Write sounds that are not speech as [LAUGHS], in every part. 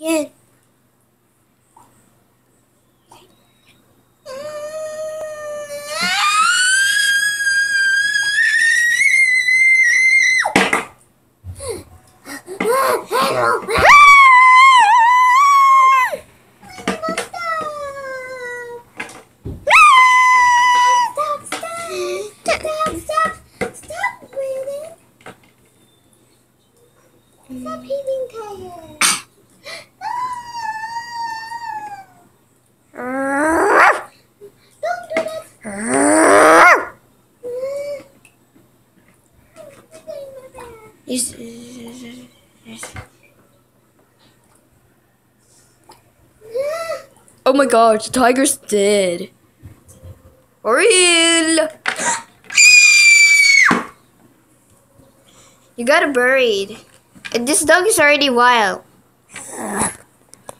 Again. Stop hitting tire. Is- Oh my gosh, the tiger's dead. Real. You got it buried. And This dog is already wild.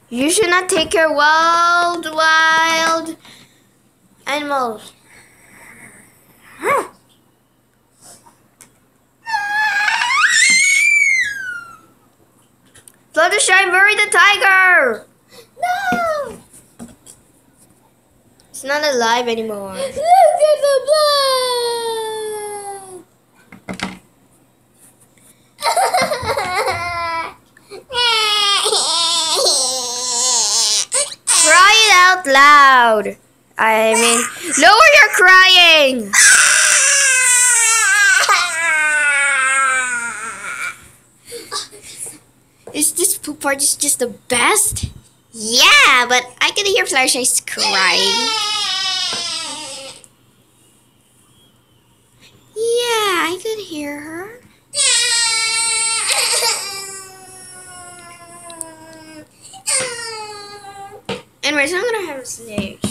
You should not take care of wild, wild animals. Fluttershy, bury the tiger! No! It's not alive anymore. Look at the blood! Cry it out loud. I mean, lower your crying. [LAUGHS] Is this poop part is just the best? Yeah, but I can hear Fluttershy's crying. Yeah, I could hear her. Anyways, I'm gonna have a snitch.